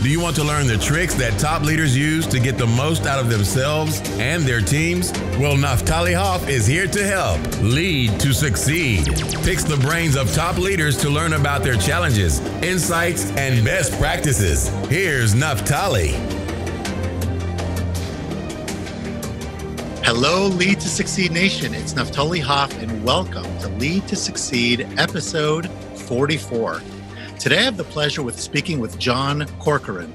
Do you want to learn the tricks that top leaders use to get the most out of themselves and their teams? Well, Naphtali Hoff is here to help. Lead to succeed. Picks the brains of top leaders to learn about their challenges, insights, and best practices. Here's Naphtali. Hello, Lead to Succeed Nation. It's Naphtali Hoff, and welcome to Lead to Succeed, episode 44. Today, I have the pleasure with speaking with John Corcoran.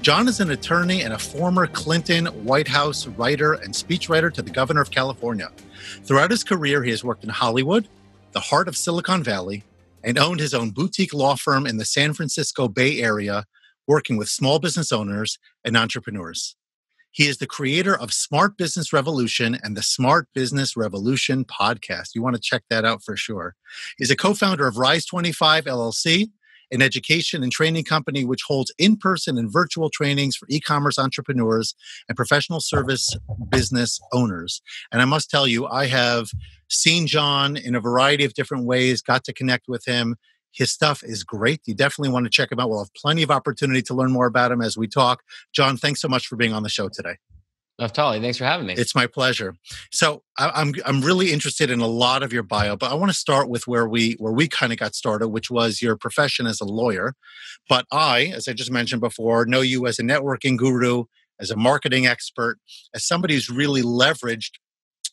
John is an attorney and a former Clinton White House writer and speechwriter to the governor of California. Throughout his career, he has worked in Hollywood, the heart of Silicon Valley, and owned his own boutique law firm in the San Francisco Bay Area, working with small business owners and entrepreneurs. He is the creator of Smart Business Revolution and the Smart Business Revolution podcast. You want to check that out for sure. He's a co founder of Rise25 LLC, an education and training company which holds in person and virtual trainings for e commerce entrepreneurs and professional service business owners. And I must tell you, I have seen John in a variety of different ways, got to connect with him. His stuff is great. You definitely want to check him out. We'll have plenty of opportunity to learn more about him as we talk. John, thanks so much for being on the show today. Naphtali, thanks for having me. It's my pleasure. So I, am I'm really interested in a lot of your bio, but I want to start with where we where we kind of got started, which was your profession as a lawyer. But I, as I just mentioned before, know you as a networking guru, as a marketing expert, as somebody who's really leveraged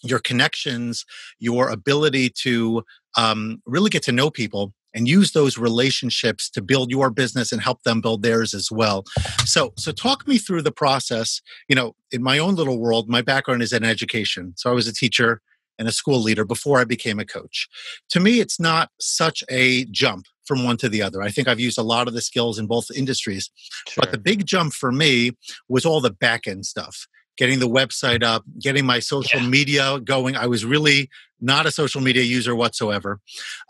your connections, your ability to um, really get to know people and use those relationships to build your business and help them build theirs as well. So, so talk me through the process. You know, in my own little world, my background is in education. So I was a teacher and a school leader before I became a coach. To me, it's not such a jump from one to the other. I think I've used a lot of the skills in both industries. Sure. But the big jump for me was all the back end stuff getting the website up, getting my social yeah. media going. I was really not a social media user whatsoever.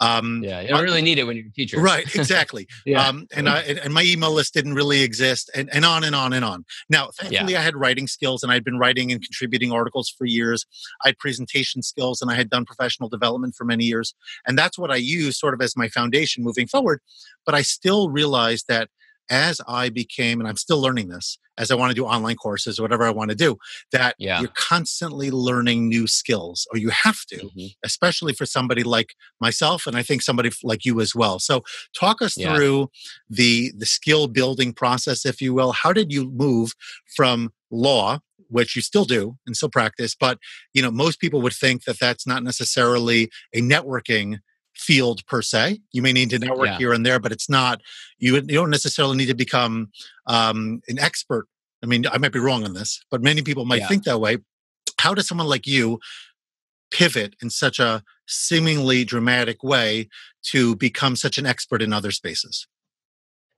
Um, yeah, you don't really need it when you're a teacher. Right, exactly. yeah. Um, and, I, and my email list didn't really exist, and, and on and on and on. Now, thankfully, yeah. I had writing skills, and I'd been writing and contributing articles for years. I had presentation skills, and I had done professional development for many years. And that's what I use sort of as my foundation moving forward. But I still realized that as I became, and I'm still learning this, as I want to do online courses whatever I want to do, that yeah. you're constantly learning new skills, or you have to, mm-hmm. especially for somebody like myself, and I think somebody like you as well. So, talk us yeah. through the the skill building process, if you will. How did you move from law which you still do and still practice but you know most people would think that that's not necessarily a networking field per se. You may need to network yeah. here and there, but it's not. You you don't necessarily need to become um, an expert. I mean, I might be wrong on this, but many people might yeah. think that way. How does someone like you pivot in such a seemingly dramatic way to become such an expert in other spaces?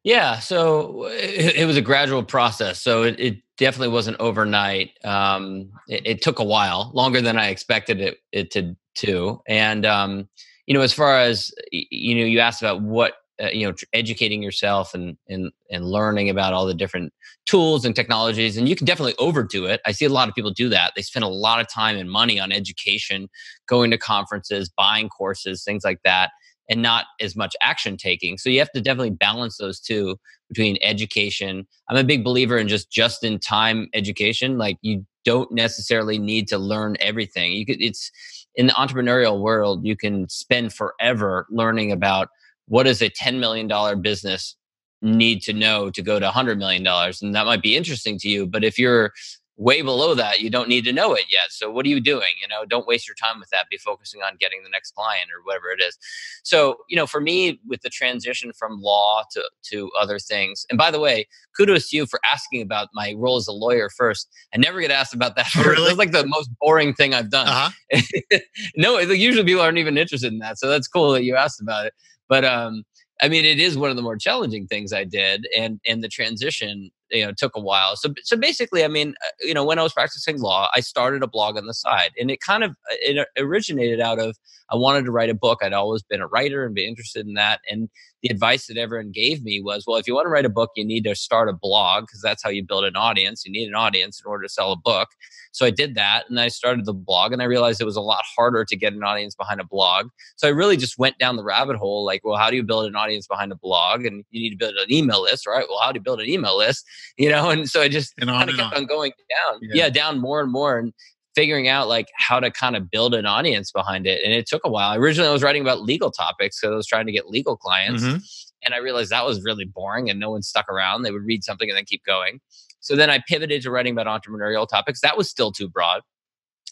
Yeah, so it, it was a gradual process. So it, it definitely wasn't overnight. Um, it, it, took a while, longer than I expected it, it to to. And um, you know, as far as you know, you asked about what uh, you know, educating yourself and and and learning about all the different tools and technologies, and you can definitely overdo it. I see a lot of people do that. They spend a lot of time and money on education, going to conferences, buying courses, things like that, and not as much action taking. So you have to definitely balance those two between education. I'm a big believer in just just in time education. Like you don't necessarily need to learn everything. You could it's in the entrepreneurial world, you can spend forever learning about what does a $10 million business need to know to go to $100 million. And that might be interesting to you. But if you're way below that you don't need to know it yet so what are you doing? You know don't waste your time with that be focusing on getting the next client or whatever it is. So you know for me with the transition from law to to other things and by the way kudos to you for asking about my role as a lawyer first. I never get asked about that oh, really? that's like the most boring thing i've done. Uh-huh. no usually people aren't even interested in that so that's cool that you asked about it. But um I mean, it is one of the more challenging things I did, and and the transition you know took a while. So so basically, I mean, uh, you know, when I was practicing law, I started a blog on the side, and it kind of uh, it originated out of I wanted to write a book. I'd always been a writer and be interested in that, and the advice that everyone gave me was, well, if you want to write a book, you need to start a blog because that's how you build an audience. You need an audience in order to sell a book. So I did that and I started the blog and I realized it was a lot harder to get an audience behind a blog. So I really just went down the rabbit hole like, well, how do you build an audience behind a blog? And you need to build an email list, right? Well, how do you build an email list? You know, and so I just kind of kept on. on going down. Yeah. yeah, down more and more. And figuring out like how to kind of build an audience behind it. And it took a while. Originally, I was writing about legal topics because I was trying to get legal clients. Mm-hmm. And I realized that was really boring and no one stuck around. They would read something and then keep going. So then I pivoted to writing about entrepreneurial topics. That was still too broad.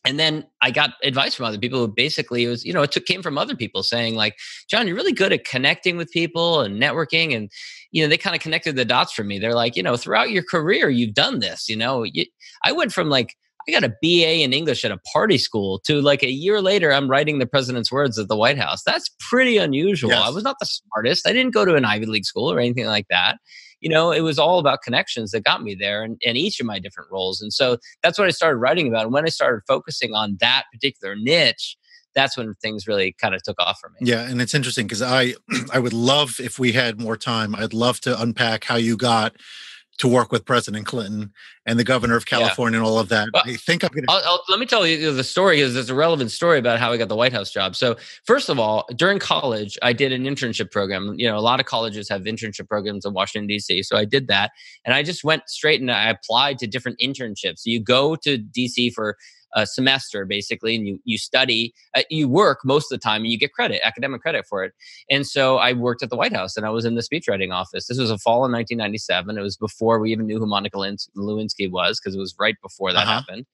And then I got advice from other people who basically it was, you know, it took, came from other people saying like, John, you're really good at connecting with people and networking. And, you know, they kind of connected the dots for me. They're like, you know, throughout your career, you've done this, you know, you, I went from like, I got a BA in English at a party school to like a year later, I'm writing the president's words at the White House. That's pretty unusual. Yes. I was not the smartest. I didn't go to an Ivy League school or anything like that. You know, it was all about connections that got me there and, and each of my different roles. And so that's what I started writing about. And when I started focusing on that particular niche, that's when things really kind of took off for me. Yeah, and it's interesting because I I would love if we had more time. I'd love to unpack how you got to work with President Clinton and the governor of California yeah. and all of that. But I think I'm going to. let me tell you the story because it's a relevant story about how I got the White House job. So, first of all, during college, I did an internship program. You know, a lot of colleges have internship programs in Washington, D.C. So I did that. And I just went straight and I applied to different internships. So you go to D.C. for a semester basically and you you study uh, you work most of the time and you get credit academic credit for it and so i worked at the white house and i was in the speechwriting office this was a fall in 1997 it was before we even knew who monica lewinsky was because it was right before that uh-huh. happened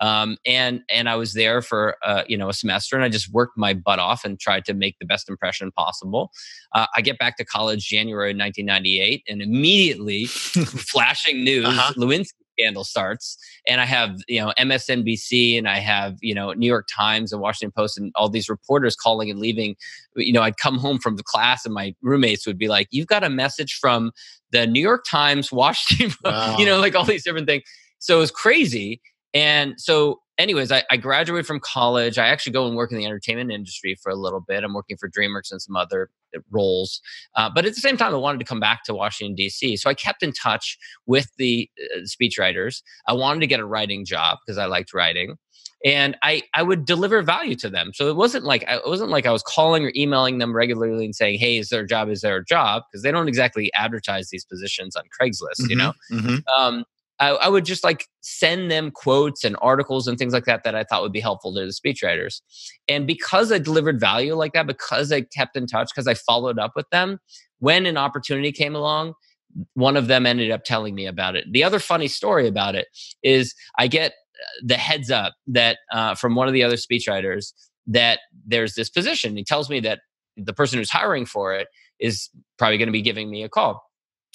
um, and and I was there for uh, you know a semester, and I just worked my butt off and tried to make the best impression possible. Uh, I get back to college January 1998, and immediately flashing news: uh-huh. Lewinsky scandal starts and i have you know msnbc and i have you know new york times and washington post and all these reporters calling and leaving. You know i'd come home from the class and my roommates would be like you've got a message from the new york times washington wow. you know like all these different things. So it was crazy. And so anyways, I, I graduated from college. I actually go and work in the entertainment industry for a little bit. I'm working for DreamWorks and some other uh, roles. Uh, but at the same time, I wanted to come back to Washington, D.C. So I kept in touch with the uh, speechwriters. I wanted to get a writing job because I liked writing. And I, I would deliver value to them. So it wasn't like it wasn't like I was calling or emailing them regularly and saying, "Hey, is there a job? Is there a job?" Because they don't exactly advertise these positions on Craigslist, mm-hmm, you know. Mm-hmm. Um, I, I, would just like send them quotes and articles and things like that that I thought would be helpful to the speechwriters. And because I delivered value like that, because I kept in touch, because I followed up with them, when an opportunity came along, one of them ended up telling me about it. The other funny story about it is I get uh, the heads up that uh, from one of the other speechwriters that there's this position. He tells me that the person who's hiring for it is probably going to be giving me a call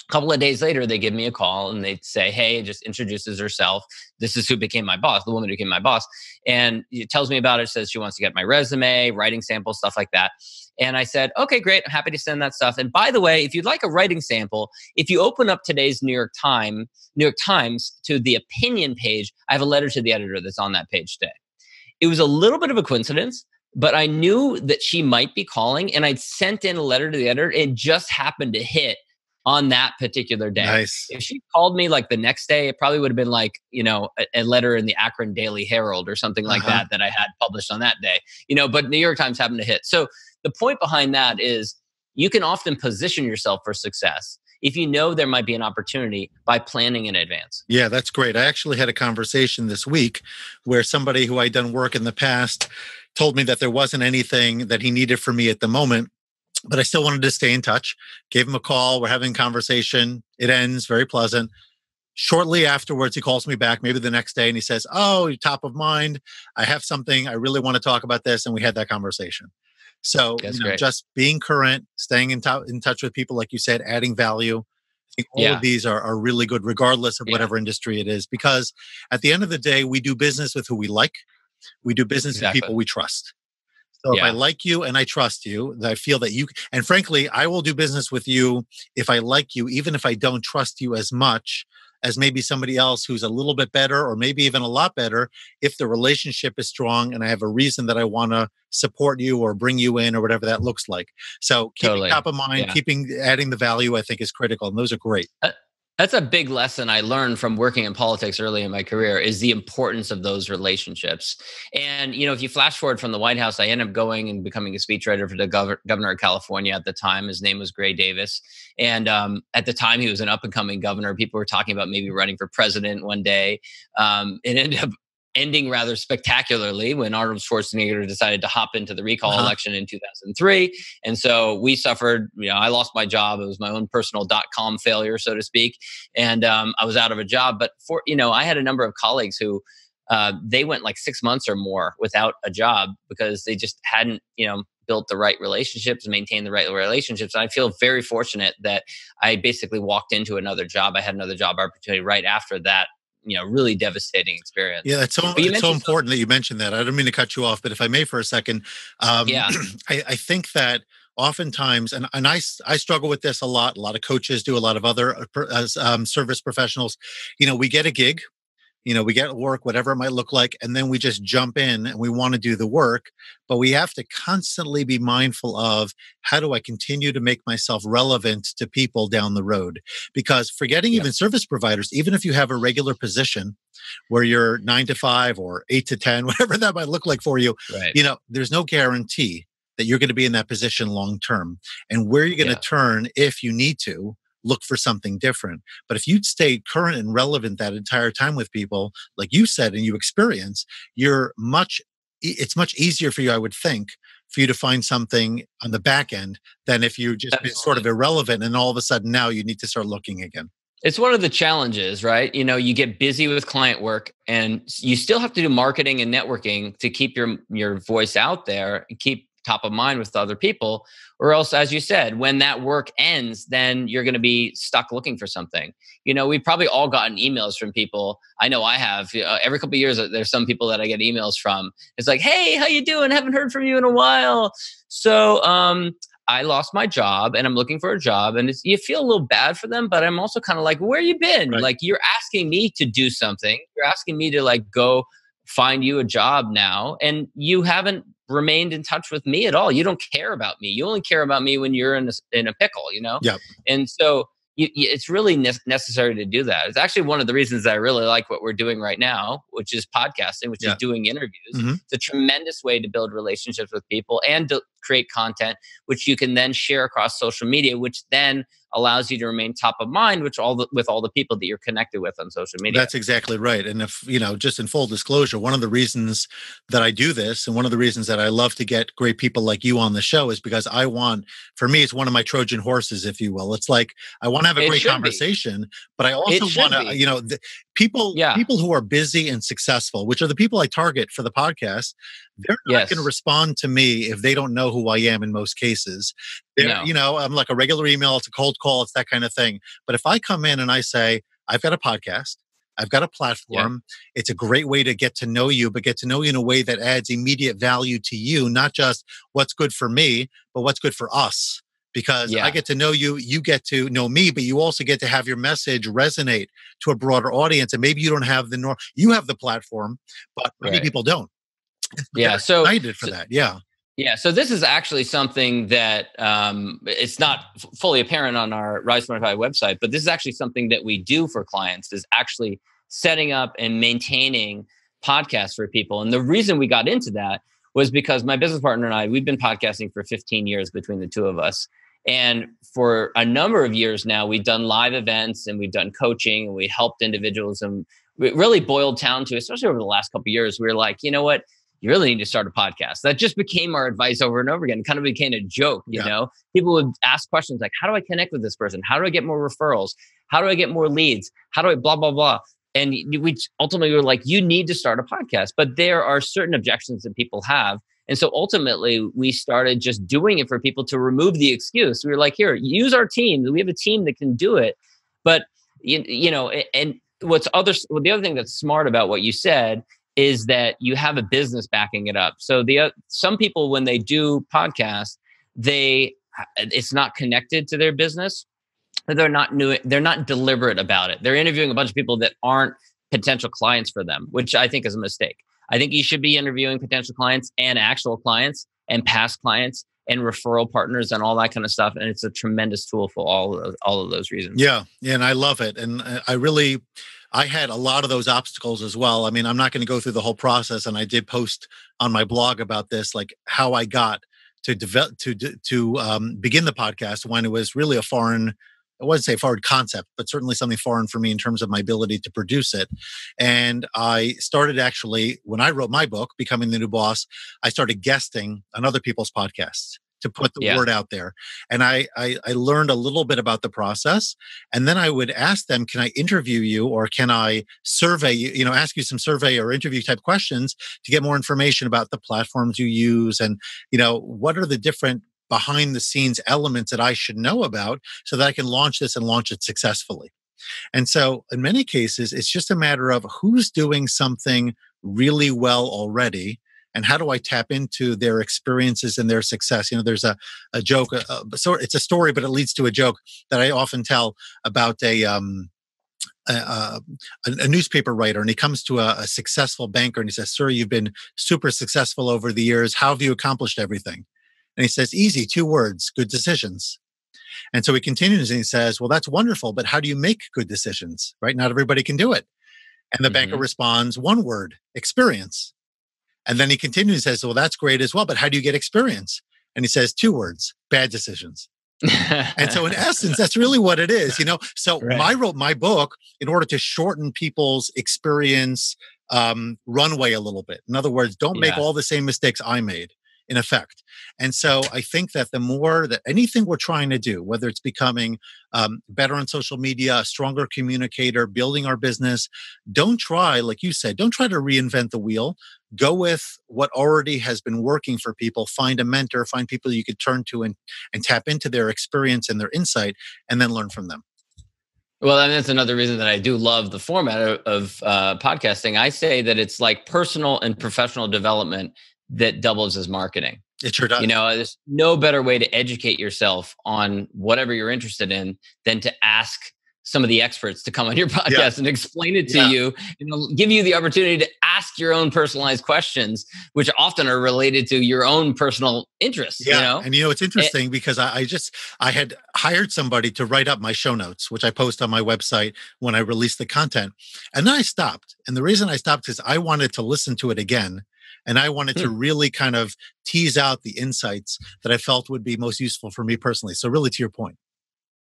couple of days later, they give me a call and they say, Hey, just introduces herself. This is who became my boss, the woman who became my boss. And it tells me about it, says she wants to get my resume, writing sample, stuff like that. And I said, Okay, great. I'm happy to send that stuff. And by the way, if you'd like a writing sample, if you open up today's New York Times, New York Times to the opinion page, I have a letter to the editor that's on that page today. It was a little bit of a coincidence but I knew that she might be calling and I'd sent in a letter to the editor. It just happened to hit on that particular day. Nice. If she called me like the next day, it probably would have been like, you know, a, a letter in the Akron Daily Herald or something like uh-huh. that that I had published on that day. You know, but New York Times happened to hit. So the point behind that is you can often position yourself for success if you know there might be an opportunity by planning in advance. Yeah, that's great. I actually had a conversation this week where somebody who I'd done work in the past told me that there wasn't anything that he needed from me at the moment but I still wanted to stay in touch. Gave him a call. We're having conversation. It ends very pleasant. Shortly afterwards, he calls me back, maybe the next day, and he says, "Oh, you're top of mind. I have something. I really want to talk about this." And we had that conversation. So, you know, just being current, staying in, t- in touch with people, like you said, adding value. I think all yeah. of these are, are really good, regardless of yeah. whatever industry it is, because at the end of the day, we do business with who we like. We do business exactly. with people we trust. So yeah. if I like you and I trust you, that I feel that you, and frankly, I will do business with you if I like you, even if I don't trust you as much as maybe somebody else who's a little bit better or maybe even a lot better if the relationship is strong and I have a reason that I want to support you or bring you in or whatever that looks like. So keeping totally. top of mind, yeah. keeping adding the value I think is critical and those are great. Uh, that's a big lesson I learned from working in politics early in my career is the importance of those relationships. And you know, if you flash forward from the White House, I ended up going and becoming a speechwriter for the gov- governor of California at the time. His name was Gray Davis, and um, at the time he was an up and coming governor. People were talking about maybe running for president one day. Um, it ended up ending rather spectacularly when Arnold Schwarzenegger decided to hop into the recall uh-huh. election in 2003. And so we suffered, you know, I lost my job. It was my own personal dot com failure, so to speak. And um, I was out of a job. But for, you know, I had a number of colleagues who, uh, they went like six months or more without a job because they just hadn't, you know, built the right relationships, maintained the right relationships. And I feel very fortunate that I basically walked into another job. I had another job opportunity right after that you know really devastating experience. Yeah, it's so it's so important that you mentioned that. I don't mean to cut you off, but if I may for a second, um, yeah, I, I think that oftentimes and, and I, I struggle with this a lot a lot of coaches do a lot of other uh, um, service professionals you know we get a gig you know we get work whatever it might look like and then we just jump in and we want to do the work but we have to constantly be mindful of how do i continue to make myself relevant to people down the road because forgetting yeah. even service providers even if you have a regular position where you're 9 to 5 or 8 to 10 whatever that might look like for you right. you know there's no guarantee that you're going to be in that position long term and where you're going to turn if you need to look for something different. But if you stay current and relevant that entire time with people, like you said, and you experience, you're much, it's much easier for you, I would think, for you to find something on the back end than if you just been sort of irrelevant and all of a sudden now you need to start looking again. It's one of the challenges, right? You know, you get busy with client work and you still have to do marketing and networking to keep your your voice out there, and keep top of mind with other people or else as you said when that work ends then you're going to be stuck looking for something you know we've probably all gotten emails from people i know i have uh, every couple years uh, there's some people that i get emails from it's like hey how you doing haven't heard from you in a while so um I lost my job and I'm looking for a job and you feel a little bad for them, but I'm also kind of like, where you been? Right. Like you're asking me to do something. You're asking me to like go find you a job now and you haven't remained in touch with me at all. You don't care about me. You only care about me when you're in a, in a pickle, you know? Yeah. And so you, you, it's really ne- necessary to do that. It's actually one of the reasons that I really like what we're doing right now, which is podcasting, which yeah. is doing interviews. Mm-hmm. It's a tremendous way to build relationships with people and to create content, which you can then share across social media, which then allows you to remain top of mind which all the, with all the people that you're connected with on social media that's exactly right and if you know just in full disclosure one of the reasons that i do this and one of the reasons that i love to get great people like you on the show is because i want for me it's one of my trojan horses if you will it's like i want to have a it great conversation be. but i also want to you know the, people yeah. people who are busy and successful which are the people i target for the podcast they're not yes. going to respond to me if they don't know who i am in most cases no. you know i'm like a regular email it's a cold call it's that kind of thing but if i come in and i say i've got a podcast I've got a platform. Yeah. It's a great way to get to know you, but get to know you in a way that adds immediate value to you, not just what's good for me, but what's good for us because yeah. I get to know you, you get to know me, but you also get to have your message resonate to a broader audience. And maybe you don't have the nor you have the platform, but many right. people don't. Yeah, so excited for so, that. Yeah. Yeah, so this is actually something that um, it's not f- fully apparent on our Rise Smartify website, but this is actually something that we do for clients is actually setting up and maintaining podcasts for people. And the reason we got into that was because my business partner and I, we've been podcasting for 15 years between the two of us. And for a number of years now, we've done live events and we've done coaching and we helped individuals. And it really boiled down to, especially over the last couple years, we were like, you know what? You really need to start a podcast. That just became our advice over and over again. It kind of became a joke, you yeah. know? People would ask questions like, how do I connect with this person? How do I get more referrals? How do I get more leads? How do I blah, blah, blah? And we ultimately were like, you need to start a podcast. But there are certain objections that people have and so ultimately, we started just doing it for people to remove the excuse. We were like, here, use our team. We have a team that can do it. But, you, you know, and what's other, well, the other thing that's smart about what you said is that you have a business backing it up. So the uh, some people when they do podcasts, they it's not connected to their business. They're not new they're not deliberate about it. They're interviewing a bunch of people that aren't potential clients for them which i think is a mistake. I think you should be interviewing potential clients and actual clients and past clients and referral partners and all that kind of stuff and it's a tremendous tool for all of those, all of those reasons. Yeah and i love it and uh, i really I had a lot of those obstacles as well. I mean, I'm not going to go through the whole process, and I did post on my blog about this, like how I got to develop to to um, begin the podcast when it was really a foreign. I wouldn't say foreign concept, but certainly something foreign for me in terms of my ability to produce it. And I started actually when I wrote my book, Becoming the New Boss. I started guesting on other people's podcasts to put the yeah. word out there. And I, I, I learned a little bit about the process, and then I would ask them, "Can I interview you, or can I survey you? You know, ask you some survey or interview type questions to get more information about the platforms you use, and you know, what are the different behind the scenes elements that I should know about so that I can launch this and launch it successfully." And so, in many cases, it's just a matter of who's doing something really well already and how do I tap into their experiences and their success? You know, there's a, a joke, a, a, so it's a story, but it leads to a joke that I often tell about a, um, a, a, newspaper writer and he comes to a, a, successful banker and he says, Sir, you've been super successful over the years. How have you accomplished everything? And he says, Easy, two words, good decisions. And so he continues and he says, Well, that's wonderful, but how do you make good decisions? Right? Not everybody can do it. And the mm-hmm. banker responds, One word, experience. And then he continues and says, Well, that's great as well, but how do you get experience? And he says two words bad decisions. and so in essence that's really what it is you know so right. i wrote my book in order to shorten people's experience um, runway a little bit in other words don't yeah. make all the same mistakes i made in effect. And so I think that the more that anything we're trying to do, whether it's becoming um, better on social media, a stronger communicator, building our business, don't try, like you said, don't try to reinvent the wheel. Go with what already has been working for people. Find a mentor, find people you could turn to and, and tap into their experience and their insight, and then learn from them. Well, and that's another reason that I do love the format of, of uh, podcasting. I say that it's like personal and professional development that doubles as marketing. It sure does. You know, there's no better way to educate yourself on whatever you're interested in than to ask some of the experts to come on your podcast yeah. and explain it to yeah. you and give you the opportunity to ask your own personalized questions, which often are related to your own personal interests. Yeah. You know? And you know, it's eh interesting it, because I, I, just I had hired somebody to write up my show notes, which I post on my website when I release the content. And then I stopped. And the reason I stopped is I wanted to listen to it again and I wanted to hmm. really kind of tease out the insights that I felt would be most useful for me personally. So, really, to your point.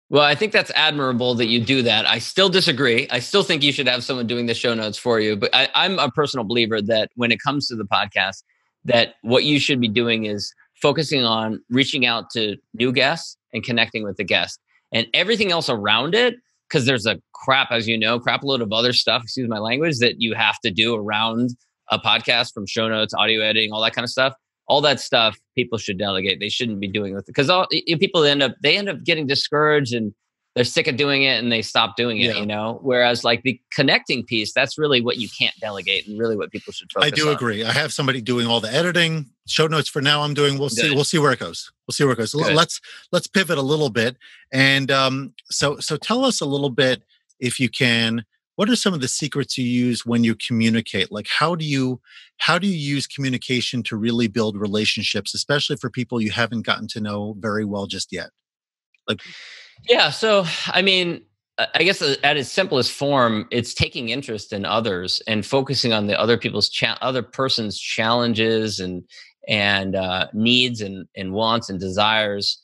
Well, I think that's admirable that you do that. I still disagree. I still think you should have someone doing the show notes for you. But I, I'm a personal believer that when it comes to the podcast, that what you should be doing is focusing on reaching out to new guests and connecting with the guest and everything else around it because there's a crap as you know crap load of other stuff excuse my language that you have to do around a podcast from show notes, audio editing, all that kind of stuff. All that stuff people should delegate. They shouldn't be doing it because all people end up they end up getting discouraged and they're sick of doing it and they stop doing it. Yeah. You know, whereas like the connecting piece, that's really what you can't delegate and really what people should focus. I do on. agree. I have somebody doing all the editing, show notes for now. I'm doing. We'll Good. see. We'll see where it goes. We'll see where it goes. Good. Let's let's pivot a little bit and um, so so tell us a little bit if you can what are some of the secrets you use when you communicate? Like how do you how do you use communication to really build relationships especially for people you haven't gotten to know very well just yet? Like yeah so i mean i guess uh, at its simplest form it's taking interest in others and focusing on the other people's cha- other person's challenges and and uh, needs and and wants and desires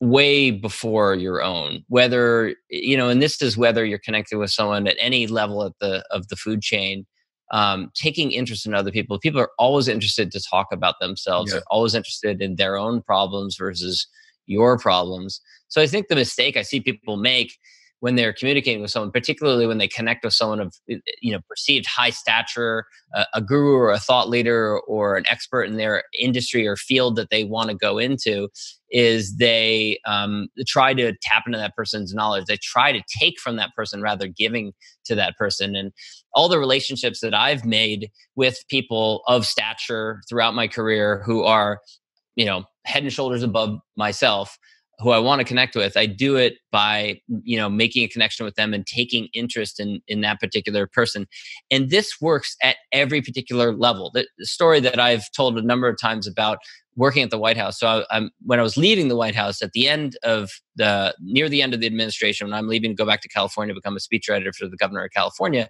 way before your own whether you know and this is whether you're connected with someone at any level at the of the food chain um, taking interest in other people. People are always interested to talk about themselves. Yeah. they're always interested in their own problems versus your problems. So i think the mistake i see people make when they're communicating with someone, particularly when they connect with someone of you know perceived high stature, a, a guru or a thought leader or an expert in their industry or field that they want to go into, is they um, try to tap into that person's knowledge. They try to take from that person rather giving to that person. And all the relationships that I've made with people of stature throughout my career who are, you know, head and shoulders above myself who I want to connect with, I do it by you know making a connection with them and taking interest in in that particular person. And this works at every particular level. The, the story that I've told a number of times about working at the White House. So I, am when I was leaving the White House at the end of the near the end of the administration, when I'm leaving to go back to California to become a speechwriter for the governor of California.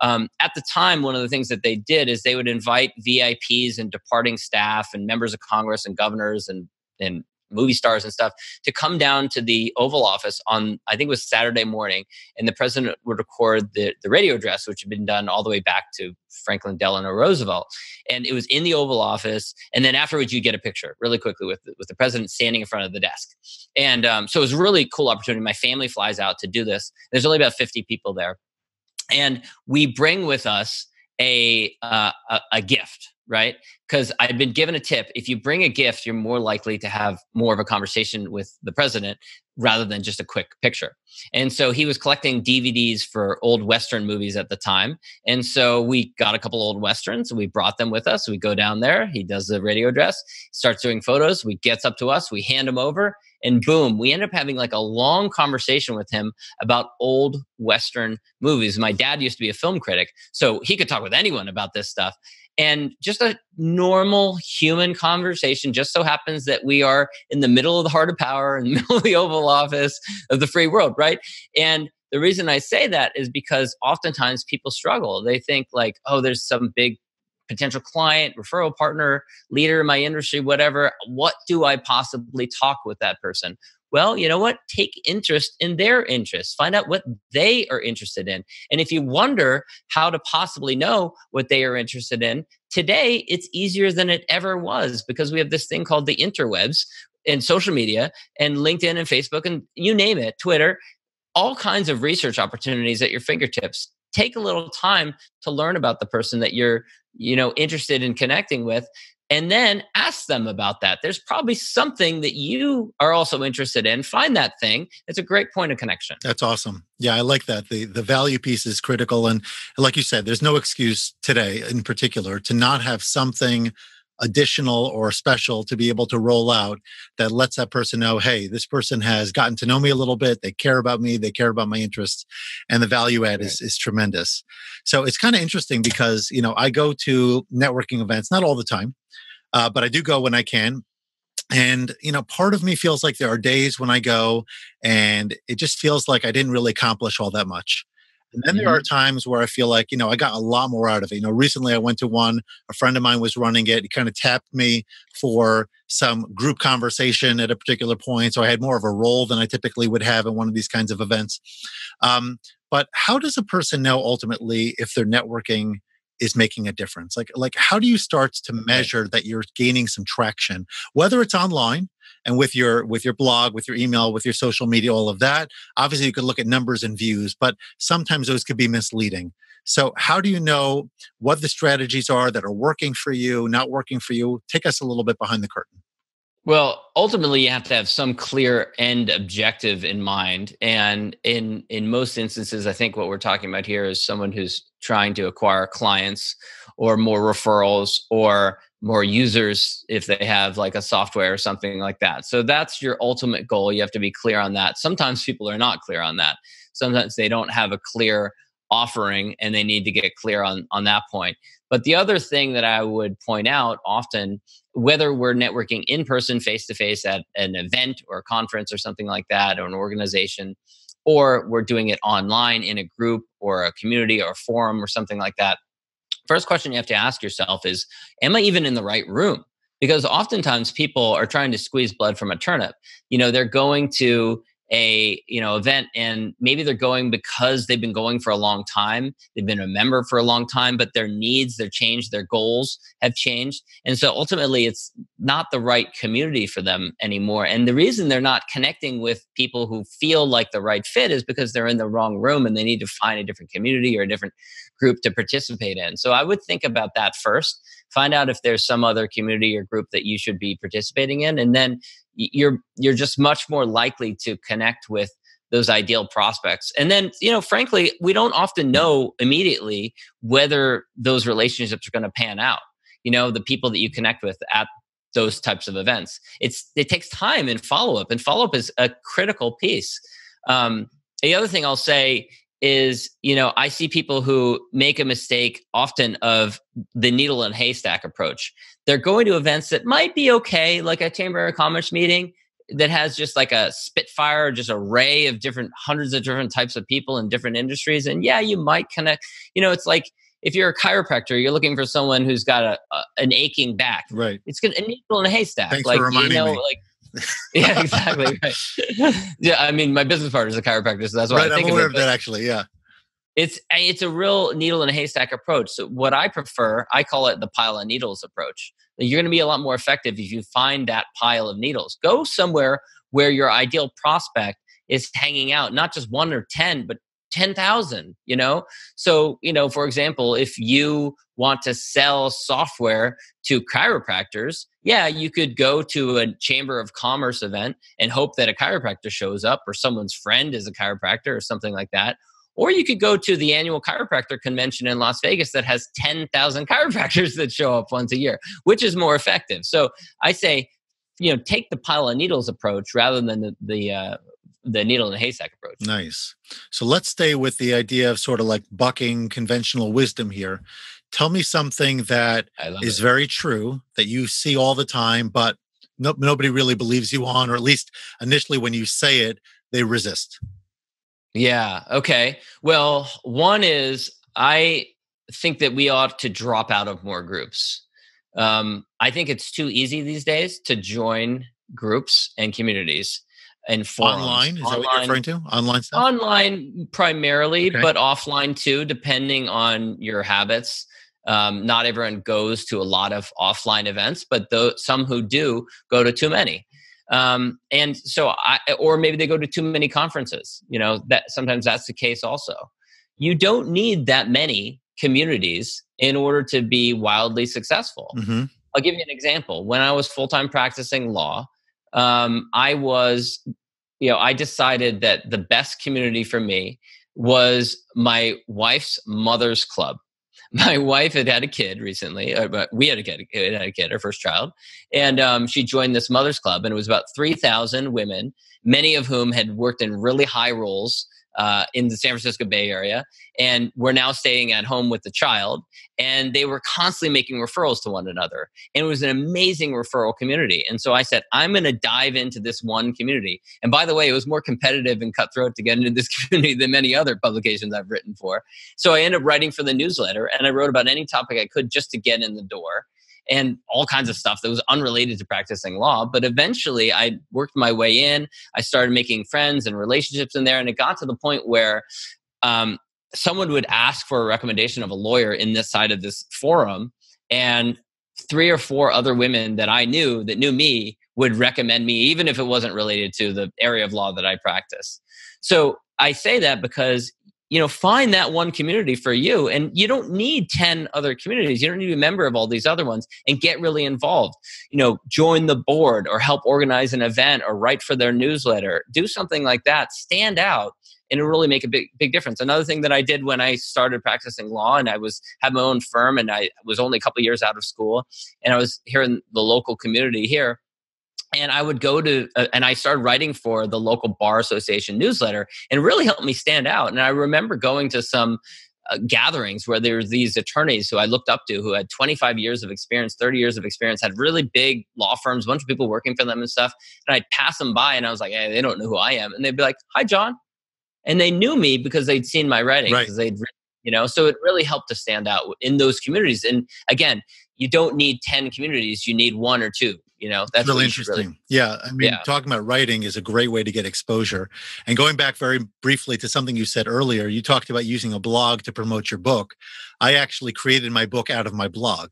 Um, at the time, one of the things that they did is they would invite VIPs and departing staff and members of Congress and governors and and movie stars and stuff to come down to the Oval Office on I think it was Saturday morning, and the president would record the the radio address, which had been done all the way back to Franklin Delano Roosevelt, and it was in the Oval Office. And then afterwards, you get a picture really quickly with with the president standing in front of the desk, and um, so it was a really cool opportunity. My family flies out to do this. There's only about 50 people there, and we bring with us a, uh, a, a gift right? Because I've been given a tip if you bring a gift, you're more likely to have more of a conversation with the president rather than just a quick picture. And so he was collecting DVDs for old Western movies at the time. And so we got a couple old Westerns we brought them with us. We go down there, he does the radio address, starts doing photos, we gets up to us, we hand him over, and boom, we end up having like a long conversation with him about old Western movies. My dad used to be a film critic, so he could talk with anyone about this stuff and just a normal human conversation just so happens that we are in the middle of the heart of power in the middle of the oval office of the free world right? And the reason i say that is because oftentimes people struggle. They think like oh there's some big potential client referral partner leader in my industry whatever. What do i possibly talk with that person well, you know what? Take interest in their interests. Find out what they are interested in. And if you wonder how to possibly know what they are interested in, today it's easier than it ever was because we have this thing called the interwebs and social media and LinkedIn and Facebook and you name it, Twitter, all kinds of research opportunities at your fingertips. Take a little time to learn about the person that you're, you know, interested in connecting with and then ask them about that. There's probably something that you are also interested in. Find that thing. It's a great point of connection. That's awesome. Yeah, I like that. The the value piece is critical and like you said, there's no excuse today in particular to not have something additional or special to be able to roll out that lets that person know, hey, this person has gotten to know me a little bit. They care about me. They care about my interests. And the value add right. is, is tremendous. So it's kind of interesting because, you know, I go to networking events, not all the time, uh, but I do go when I can. And, you know, part of me feels like there are days when I go and it just feels like I didn't really accomplish all that much. And then mm-hmm. there are mm-hmm. times where I feel like, you know, I got a lot more out of it. You know, recently I went to one, a friend of mine was running it. He kind of tapped me for some group conversation at a particular point. So I had more of a role than I typically would have in one of these kinds of events. Um, but how does a person know ultimately if they're networking is making a difference like like how do you start to measure that you're gaining some traction whether it's online and with your with your blog with your email with your social media all of that obviously you could look at numbers and views but sometimes those could be misleading. So how do you know what the strategies are that are working for you not working for you? Take us a little bit behind the curtain. Well, ultimately, you have to have some clear end objective in mind, and in in most instances, I think what we're talking about here is someone who's trying to acquire clients, or more referrals, or more users if they have like a software or something like that. So that's your ultimate goal. You have to be clear on that. Sometimes people are not clear on that. Sometimes they don't have a clear offering and they need to get clear on on that point. But the other thing that I would point out often whether we're networking in person, face to face at an event or a conference or something like that, or an organization, or we're doing it online in a group or a community or a forum or something like that. First question you have to ask yourself is Am I even in the right room? Because oftentimes people are trying to squeeze blood from a turnip. You know, they're going to a you know event and maybe they're going because they've been going for a long time they've been a member for a long time but their needs their change their goals have changed and so ultimately it's not the right community for them anymore and the reason they're not connecting with people who feel like the right fit is because they're in the wrong room and they need to find a different community or a different group to participate in so i would think about that first find out if there's some other community or group that you should be participating in and then you're you're just much more likely to connect with those ideal prospects and then you know frankly we don't often know immediately whether those relationships are going to pan out you know the people that you connect with at those types of events. It's it takes time and follow up, and follow up is a critical piece. Um, the other thing I'll say is, you know, I see people who make a mistake often of the needle and haystack approach. They're going to events that might be okay, like a Chamber of Commerce meeting that has just like a spitfire, just array of different hundreds of different types of people in different industries. And yeah, you might connect. You know, it's like if you're a chiropractor, you're looking for someone who's got a, a an aching back. Right. It's gonna a needle in a haystack. Thanks like for reminding you know, me. like yeah, exactly. Right. yeah, I mean, my business partner is a chiropractor, so that's why right, I think I'm aware of of that actually. Yeah. It's it's a real needle in a haystack approach. So what I prefer, I call it the pile of needles approach. You're going to be a lot more effective if you find that pile of needles. Go somewhere where your ideal prospect is hanging out, not just one or ten, but 10,000, you know? So, you know, for example, if you want to sell software to chiropractors, yeah, you could go to a chamber of commerce event and hope that a chiropractor shows up or someone's friend is a chiropractor or something like that. Or you could go to the annual chiropractor convention in Las Vegas that has 10,000 chiropractors that show up once a year, which is more effective. So I say, you know, take the pile of needles approach rather than the, the uh, the needle in the haystack approach. Nice. So let's stay with the idea of sort of like bucking conventional wisdom here. Tell me something that is it. very true that you see all the time, but no, nobody really believes you on, or at least initially when you say it, they resist. Yeah. Okay. Well, one is I think that we ought to drop out of more groups. Um, I think it's too easy these days to join groups and communities and forums. Online is that what you're referring to? Online stuff. Online primarily, Okay. but offline too, depending on your habits. Um, not everyone goes to a lot of offline events, but though some who do go to too many. Um, and so, I or maybe they go to too many conferences. You know that sometimes that's the case also. You don't need that many communities in order to be wildly successful. hmm I'll give you an example. When I was full time practicing law, um, I was, you know, I decided that the best community for me was my wife's mother's club. My wife had had a kid recently, uh, we had a kid, had a kid, her first child, and um, she joined this mother's club, and it was about three thousand women, many of whom had worked in really high roles uh, in the San Francisco Bay Area, and were now staying at home with the child, and they were constantly making referrals to one another and it was an amazing referral community. And so I said, I'm going to dive into this one community. And by the way, it was more competitive and cutthroat to get into this community than many other publications I've written for. So I ended up writing for the newsletter and I wrote about any topic I could just to get in the door and all kinds of stuff that was unrelated to practicing law. But eventually I worked my way in. I started making friends and relationships in there. And it got to the point where, um, someone would ask for a recommendation of a lawyer in this side of this forum and three or four other women that I knew that knew me would recommend me, even if it wasn't related to the area of law that I practice. So I say that because you know find that one community for you and you don't need 10 other communities. You don't need to be a member of all these other ones and get really involved. You know join the board or help organize an event or write for their newsletter. Do something like that. Stand out and it'll really make a big big difference. Another thing that I did when I started practicing law and I was had my own firm and I was only a couple years out of school and I was here in the local community here and I would go to uh, and I started writing for the local bar association newsletter and it really helped me stand out. And I remember going to some uh, gatherings where there were these attorneys who I looked up to who had 25 years of experience, 30 years of experience, had really big law firms, a bunch of people working for them and stuff. And I'd pass them by and I was like, hey, they don't know who I am. And they'd be like, hi, John. And they knew me because they'd seen my writing, Right. they'd written, you know, so it really helped to stand out in those communities. And again, you don't need 10 communities, you need one or two, you know, that's really what you should interesting. yeah, I mean, Yeah. talking about writing is a great way to get exposure. And going back very briefly to something you said earlier, you talked about using a blog to promote your book. I actually created my book out of my blog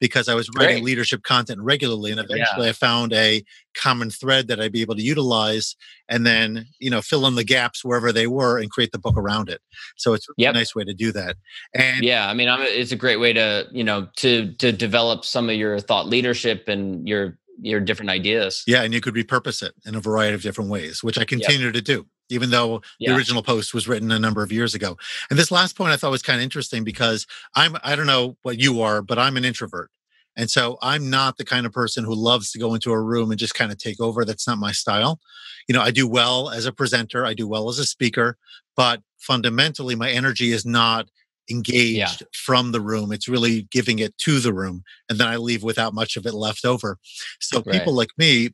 because I was writing Great. leadership content regularly, and eventually I found a common thread that I'd be able to utilize, and then you know fill in the gaps wherever they were and create the book around it. So it's Yep. a nice way to do that. And yeah i mean I'm, it's a great way to you know to to develop some of your thought leadership and your your different ideas Yeah, and you could repurpose it in a variety of different ways, which I continue to do, even though Yeah. the original post was written a number of years ago. And this last point I thought was kind of interesting because I'm I don't know what you are, but I'm an introvert. And so I'm not the kind of person who loves to go into a room and just kind of take over. That's not my style. You know, I do well as a presenter, I do well as a speaker, but fundamentally, my energy is not engaged yeah. from the room. It's really giving it to the room. And then I leave without much of it left over. So right. people like me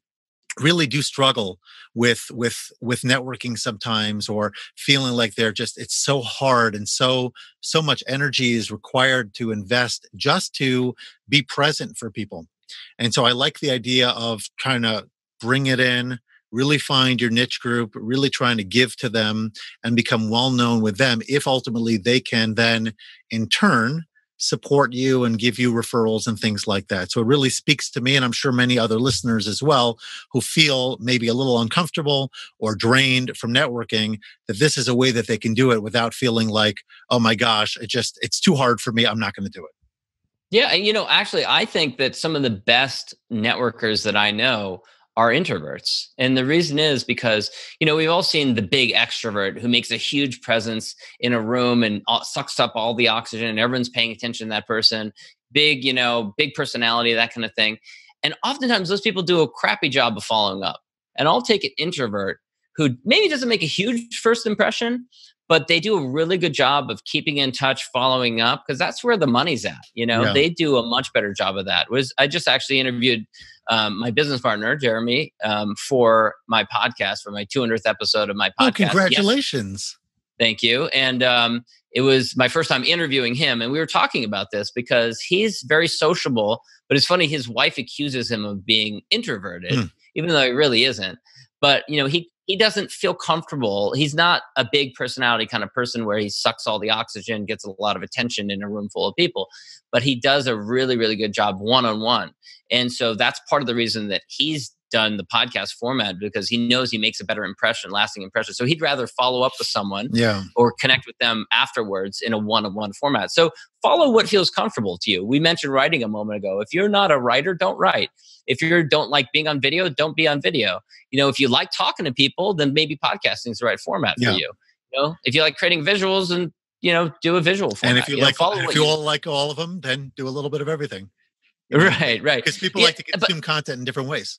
really do struggle with with with networking sometimes or feeling like they're just it's so hard and so so much energy is required to invest just to be present for people and so i like the idea of trying to bring it in really find your niche group really trying to give to them and become well known with them if ultimately they can then in turn support you and give you referrals and things like that. So it really speaks to me, and I'm sure many other listeners as well who feel maybe a little uncomfortable or drained from networking that this is a way that they can do it without feeling like, oh my gosh, it just, it's too hard for me. I'm not going to do it. Yeah. You know, actually, I think that some of the best networkers that I know are introverts. And the reason is because, you know, we've all seen the big extrovert who makes a huge presence in a room and sucks up all the oxygen and everyone's paying attention to that person. Big, you know, big personality, that kind of thing. And oftentimes those people do a crappy job of following up. And I'll take an introvert who maybe doesn't make a huge first impression, but they do a really good job of keeping in touch, following up, because that's where the money's at. You know, yeah. they do a much better job of that. Was I just actually interviewed um, my business partner Jeremy um, for my podcast for my 200th episode of my oh, podcast. Oh, congratulations! Yes. Thank you. And um, it was my first time interviewing him, and we were talking about this because he's very sociable. But it's funny, his wife accuses him of being introverted, mm. even though he really isn't. But you know, he he doesn't feel comfortable. He's not a big personality kind of person where he sucks all the oxygen, gets a lot of attention in a room full of people, but he does a really, really good job one on one. And so that's part of the reason that he's done the podcast format because he knows he makes a better impression, lasting impression. So he'd rather follow up with someone yeah. or connect with them afterwards in a one-on-one format. So follow what feels comfortable to you. We mentioned writing a moment ago. If you're not a writer, don't write. If you don't like being on video, don't be on video. You know, if you like talking to people, then maybe podcasting is the right format yeah. for you. You know, if you like creating visuals and you know, do a visual format. And if you, you like, know, if you all like all of them, then do a little bit of everything. Right, right. Because people yeah, like to consume but, content in different ways.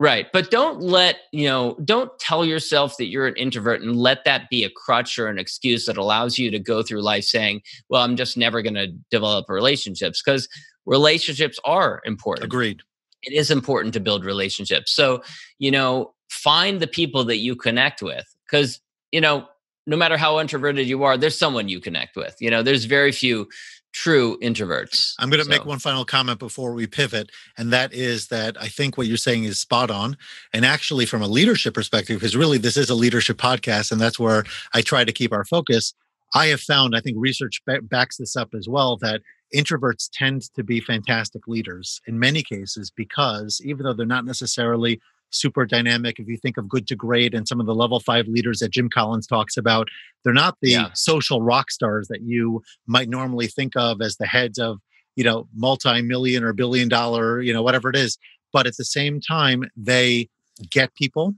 Right. But don't let, you know, don't tell yourself that you're an introvert and let that be a crutch or an excuse that allows you to go through life saying, well, I'm just never going to develop relationships because relationships are important. Agreed. It is important to build relationships. So, you know, find the people that you connect with because, you know, no matter how introverted you are, there's someone you connect with. You know, there's very few true introverts. I'm going to so. make one final comment before we pivot, and that is that I think what you're saying is spot on. And actually, from a leadership perspective, because really this is a leadership podcast, and that's where I try to keep our focus. I have found, I think research backs this up as well, that introverts tend to be fantastic leaders in many cases because even though they're not necessarily super dynamic. If you think of Good to Great and some of the level five leaders that Jim Collins talks about, they're not the yeah. social rock stars that you might normally think of as the heads of, you know, multi-million or billion dollar, you know, whatever it is. But at the same time, they get people,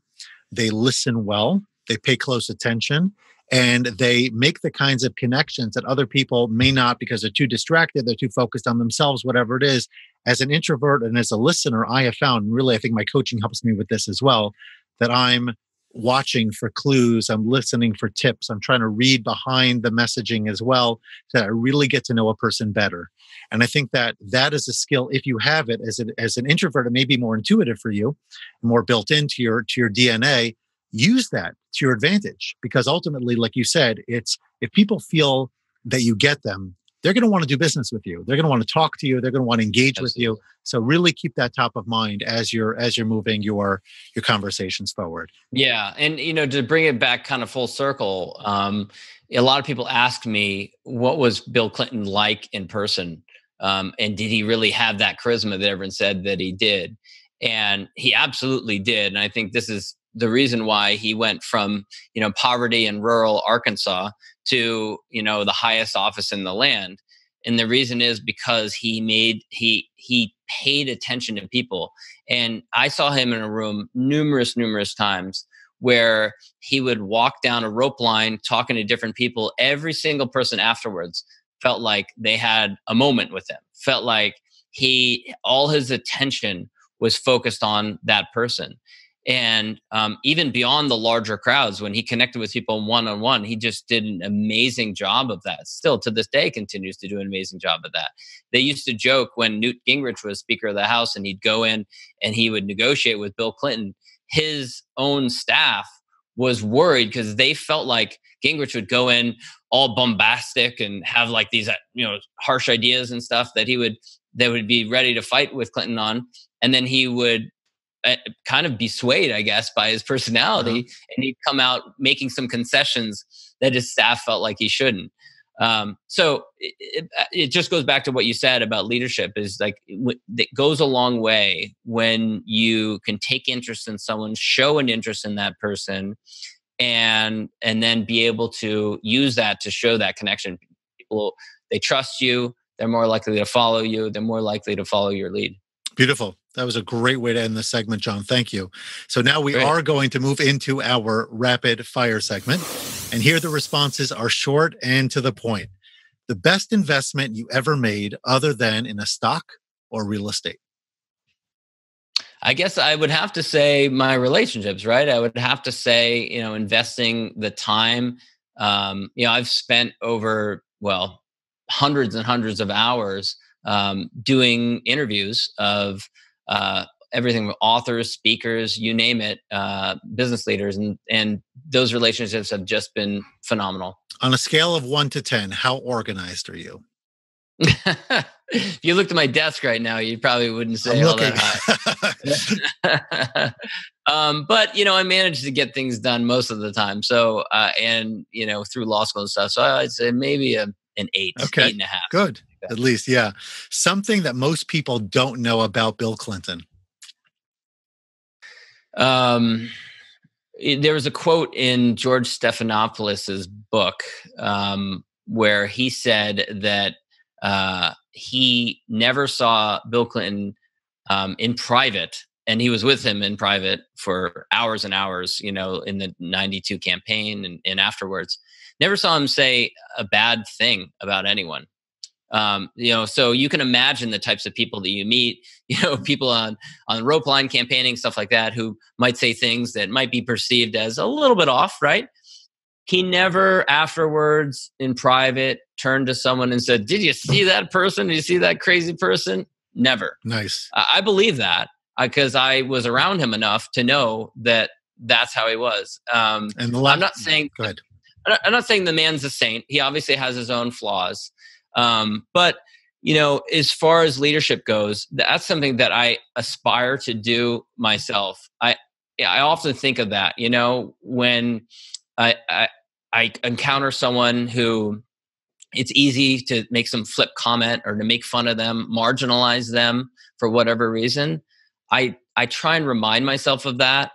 they listen well, they pay close attention, and they make the kinds of connections that other people may not because they're too distracted, they're too focused on themselves, whatever it is. As an introvert and as a listener, I have found, and really, I think my coaching helps me with this as well, that I'm watching for clues, I'm listening for tips, I'm trying to read behind the messaging as well, so that I really get to know a person better. And I think that that is a skill if you have it as, a, as an introvert, it may be more intuitive for you, more built into your to your DNA use that to your advantage because ultimately like you said it's if people feel that you get them they're going to want to do business with you. They're going to want to talk to you. They're going to want to engage Absolutely. with you. So really keep that top of mind as you're as you're moving your your conversations forward. Yeah and you know to bring it back kind of full circle um a lot of people ask me what was bill clinton like in person? Um, and did he really have that charisma that everyone said that he did? And he absolutely did and i think this is the reason why he went from you know poverty in rural Arkansas to you know the highest office in the land. And the reason is because he made he he paid attention to people. And i saw him in a room numerous numerous times where he would walk down a rope line talking to different people. Every single person afterwards felt like they had a moment with him felt like he all his attention was focused on that person and um, even beyond the larger crowds when he connected with people one-on-one he just did an amazing job of that. Still to this day continues to do an amazing job of that. They used to joke when newt gingrich was speaker of the house and he'd go in and he would negotiate with bill clinton his own staff was worried because they felt like gingrich would go in all bombastic and have like these uh, you know harsh ideas and stuff that he would that would be ready to fight with clinton on. And then he would kind of be swayed, I guess, by his personality, uh-huh. and he'd come out making some concessions that his staff felt like he shouldn't. Um, so it, it, uh, it, just goes back to what you said about leadership is like it goes a long way when you can take interest in someone, show an interest in that person, and and then be able to use that to show that connection. People they trust you, they're more likely to follow you, they're more likely to follow your lead. Beautiful. That was a great way to end the segment, John. Thank you. So now we great. are going to move into our rapid fire segment. And here the responses are short and to the point. The best investment you ever made, other than in a stock or real estate? I guess I would have to say my relationships, right? I would have to say, you know, investing the time. Um, you know, I've spent over, well, hundreds and hundreds of hours um, doing interviews of uh, everything from authors, speakers, you name it, uh, business leaders, and and those relationships have just been phenomenal. On a scale of one to ten, how organized are you? if you looked at my desk right now, you probably wouldn't say I'm all looking. that high. um, but you know, I managed to get things done most of the time. So, uh, and you know, through law school and stuff. So I'd say maybe a, an eight, okay. eight and a half. Good. At least, yeah. Something that most people don't know about Bill Clinton. Um, there was a quote in George Stephanopoulos's book um, where he said that uh, he never saw Bill Clinton um, in private, and he was with him in private for hours and hours, you know, in the 92 campaign and, and afterwards. Never saw him say a bad thing about anyone um, you know so you can imagine the types of people that you meet you know people on on rope line campaigning stuff like that who might say things that might be perceived as a little bit off right? He never afterwards in private turned to someone and said did you see that person? Did you see that crazy person? Never. Nice. I, I believe that because I, was around him enough to know that that's how he was. Um, and last, i'm not saying go ahead. I'm not saying the man's a saint. He obviously has his own flaws. Um, but you know, as far as leadership goes, that's something that I aspire to do myself. I I often think of that. You know, when I I, I encounter someone who it's easy to make some flip comment or to make fun of them, marginalize them for whatever reason. I I try and remind myself of that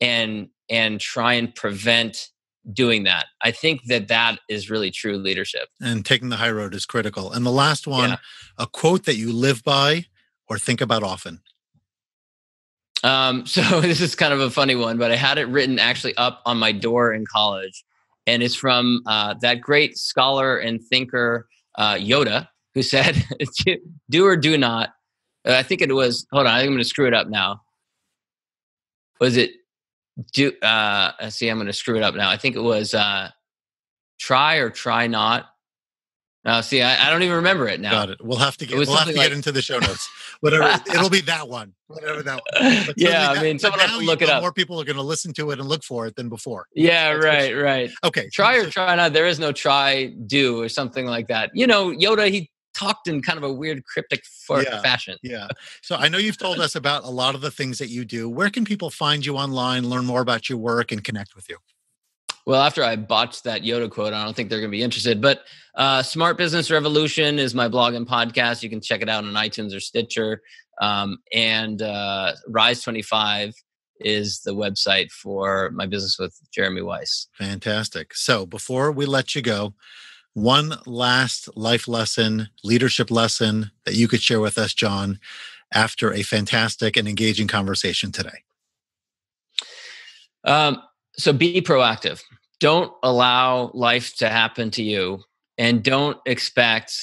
and and try and prevent doing that. I think that that is really true leadership. And taking the high road is critical. And the last one, yeah. a quote that you live by or think about often. Um, so this is kind of a funny one, but I had it written actually up on my door in college, and it's from uh, that great scholar and thinker uh, Yoda, who said, "Do or do not." Uh, I think it was. Hold on, I'm going to screw it up now. Was it do uh see i'm gonna screw it up now. I think it was uh try or try not. No see i, I don't even remember it now. Got it. We'll have to get we'll have to like, get into the show notes. Whatever it'll be that one whatever that one yeah i mean someone has to look it up. more people are going to listen to it and look for it than before. Yeah That's right right. Okay try or try not there is no try do or something like that. You know yoda he talked in kind of a weird cryptic for yeah, fashion. Yeah. So I know you've told us about a lot of the things that you do. Where can people find you online, learn more about your work, and connect with you? Well, after I botched that Yoda quote, I don't think they're going to be interested. But uh, Smart Business Revolution is my blog and podcast. You can check it out on iTunes or Stitcher. Um, and uh, Rise25 is the website for my business with Jeremy Weisz. Fantastic. So before we let you go, one last life lesson, leadership lesson that you could share with us, John, after a fantastic and engaging conversation today? Um, so be proactive. Don't allow life to happen to you and don't expect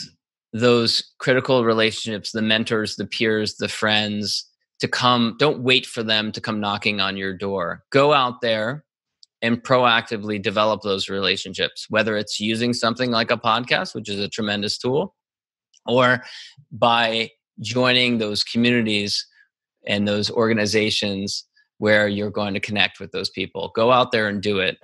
those critical relationships, the mentors, the peers, the friends to come. Don't wait for them to come knocking on your door. Go out there and proactively develop those relationships, whether it's using something like a podcast, which is a tremendous tool, or by joining those communities and those organizations where you're going to connect with those people. Go out there and do it.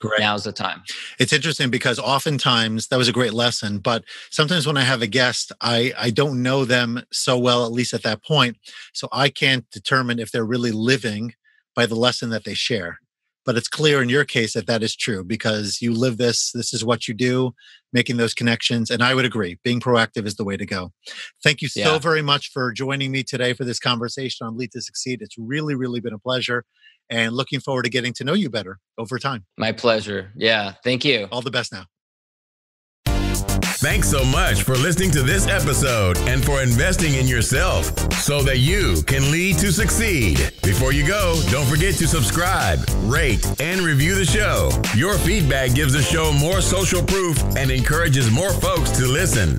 Great. Now's the time. It's interesting because oftentimes that was a great lesson, but sometimes when I have a guest, I, I don't know them so well, at least at that point. So I can't determine if they're really living by the lesson that they share but it's clear in your case that that is true because you live this this is what you do making those connections and i would agree being proactive is the way to go. Thank you so yeah. very much for joining me today for this conversation on lead to succeed. It's really really been a pleasure and looking forward to getting to know you better over time. My pleasure. Yeah thank you. All the best now Thanks so much for listening to this episode and for investing in yourself so that you can lead to succeed. Before you go, don't forget to subscribe, rate, and review the show. Your feedback gives the show more social proof and encourages more folks to listen.